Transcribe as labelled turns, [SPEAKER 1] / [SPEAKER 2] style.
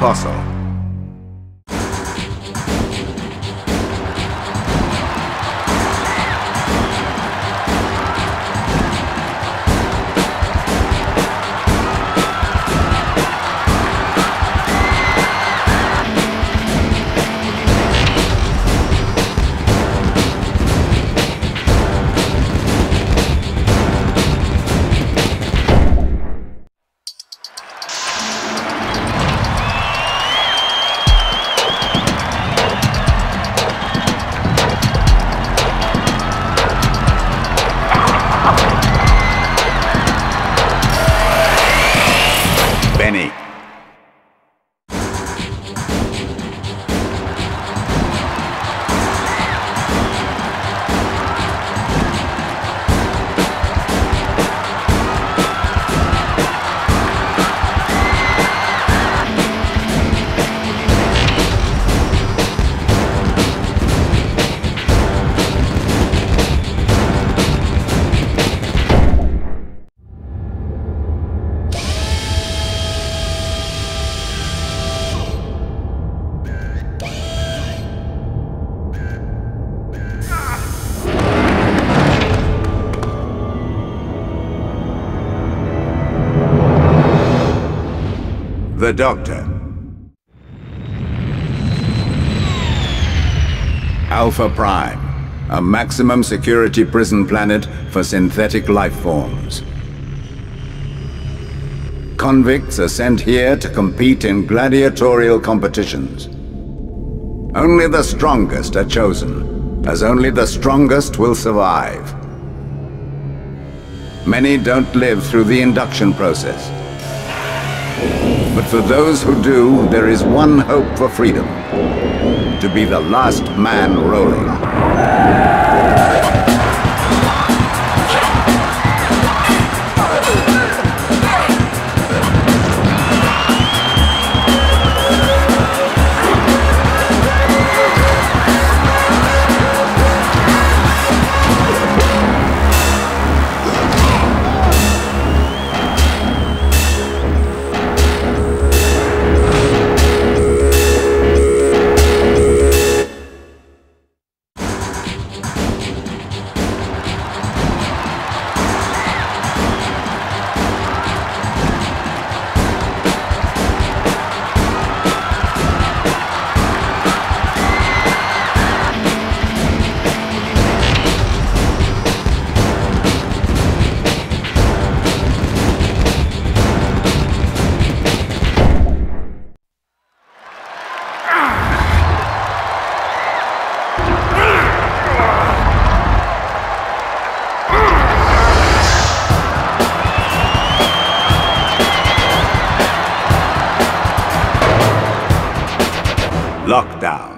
[SPEAKER 1] apostle. The Doctor. Alpha Prime, a maximum security prison planet for synthetic life forms. Convicts are sent here to compete in gladiatorial competitions. Only the strongest are chosen, as only the strongest will survive. Many don't live through the induction process. But for those who do, there is one hope for freedom. To be the last man rolling. Lockdown.